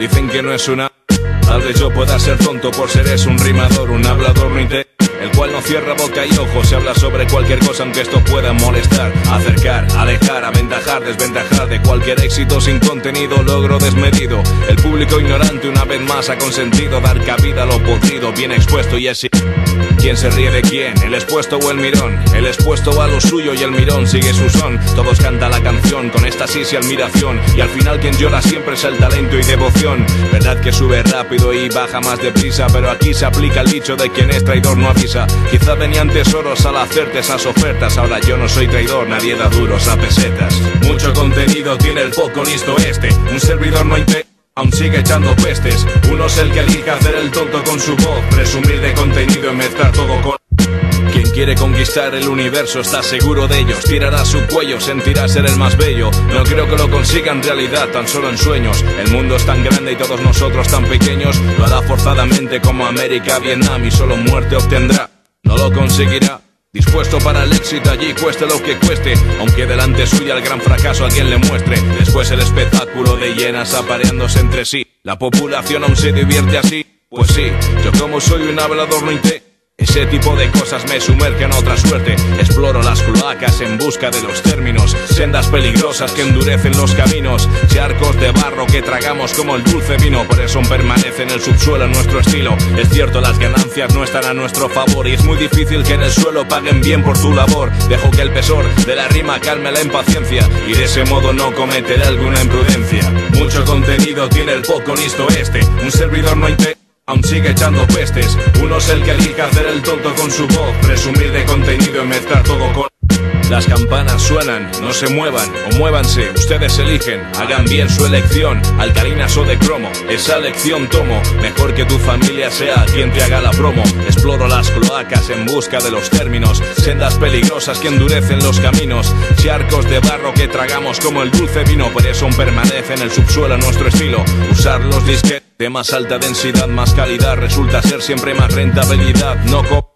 Dicen que no es una. Tal vez yo pueda ser tonto por ser es un rimador, un hablador no inte el cual no cierra boca y ojos, se habla sobre cualquier cosa aunque esto pueda molestar, acercar, alejar, aventajar, desventajar de cualquier éxito sin contenido, logro desmedido. El público ignorante una vez más ha consentido dar cabida a lo podrido, bien expuesto y así. ¿Quién se ríe de quién? ¿El expuesto o el mirón? El expuesto va a lo suyo y el mirón sigue su son. Todos cantan la canción con éxtasis y admiración. Y al final quien llora siempre es el talento y devoción. Verdad que sube rápido y baja más deprisa, pero aquí se aplica el dicho de quien es traidor no avisa. Quizá venían tesoros al hacerte esas ofertas. Ahora yo no soy traidor, nadie da duros a pesetas. Mucho contenido tiene el poco listo este. Un servidor no inte aún sigue echando pestes. Uno es el que elige hacer el tonto con su voz, presumir de contenido y mezclar todo con. Quien quiere conquistar el universo está seguro de ellos. Tirará su cuello, sentirá ser el más bello. No creo que lo consiga en realidad, tan solo en sueños. El mundo es tan grande y todos nosotros tan pequeños. Lo hará forzadamente como América, Vietnam y solo muerte obtendrá. No lo conseguirá. Dispuesto para el éxito allí cueste lo que cueste, aunque delante suya el gran fracaso a quien le muestre. Después el espectáculo de llenas apareándose entre sí. La población aún se divierte así. Pues sí, yo como soy un hablador no ese tipo de cosas me sumergen a otra suerte. Exploro las cloacas en busca de los términos. Sendas peligrosas que endurecen los caminos. Charcos de barro que tragamos como el dulce vino. Por eso permanece en el subsuelo nuestro estilo. Es cierto, las ganancias no están a nuestro favor. Y es muy difícil que en el suelo paguen bien por tu labor. Dejo que el pesor de la rima calme la impaciencia. Y de ese modo no cometeré alguna imprudencia. Mucho contenido tiene el poco listo este. Un servidor no inte aún sigue echando pestes. Uno es el que elige hacer el tonto con su voz, presumir de contenido y mezclar todo con... Las campanas suenan, no se muevan o muévanse, ustedes eligen, hagan bien su elección, alcalinas o de cromo, esa lección tomo, mejor que tu familia sea quien te haga la promo, exploro las cloacas en busca de los términos, sendas peligrosas que endurecen los caminos, charcos de barro que tragamos como el dulce vino, por eso permanece en el subsuelo nuestro estilo, usar los disquetes de más alta densidad, más calidad, resulta ser siempre más rentabilidad, no co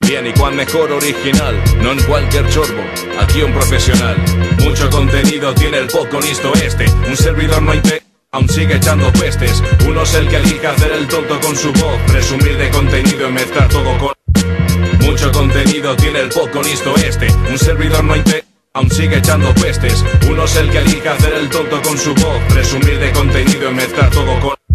Bien, y cuán mejor original, no en cualquier chorbo, aquí un profesional. Mucho contenido tiene el poco listo este, un servidor no inte, aún sigue echando pestes. Uno es el que elige hacer el tonto con su voz, presumir de contenido y mezclar todo con. Mucho contenido tiene el poco listo este, un servidor no inte, aún sigue echando pestes. Uno es el que elige hacer el tonto con su voz, presumir de contenido y mezclar todo con.